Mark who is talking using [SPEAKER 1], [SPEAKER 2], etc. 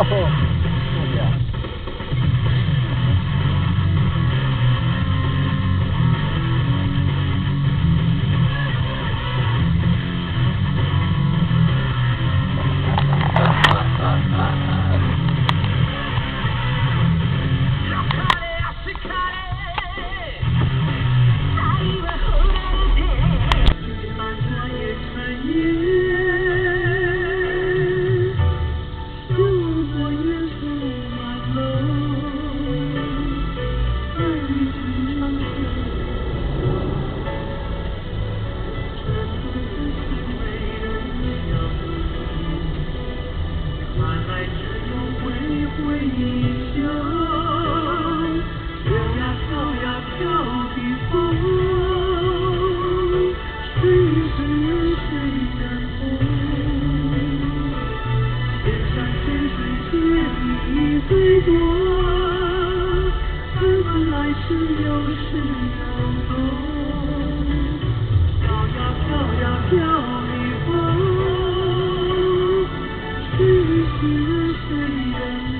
[SPEAKER 1] Oh. 为你笑，飘呀飘呀飘的风，吹醒谁的梦？天山万水千里最多，敢问来时有是哪座？飘呀飘呀飘的风，吹醒谁的？